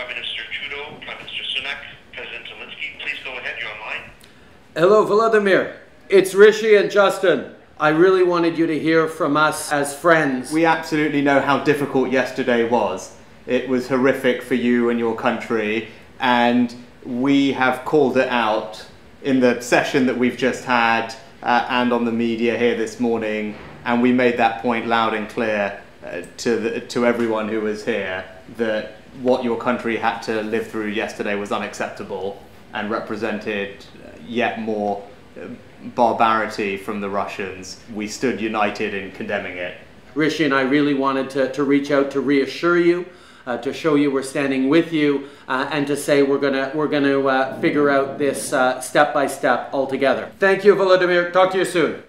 Prime Minister Trudeau, Prime Minister Sunak, President Zelensky. Please go ahead. You're online. Hello, Volodymyr. It's Rishi and Justin. I really wanted you to hear from us as friends. We absolutely know how difficult yesterday was. It was horrific for you and your country, and we have called it out in the session that we've just had uh, and on the media here this morning, and we made that point loud and clear uh, to, the, to everyone who was here that what your country had to live through yesterday was unacceptable and represented yet more uh, barbarity from the Russians. We stood united in condemning it. Rishi and I really wanted to, to reach out to reassure you, uh, to show you we're standing with you, uh, and to say we're gonna we're gonna uh, figure out this uh, step by step all together. Thank you, Volodymyr. Talk to you soon.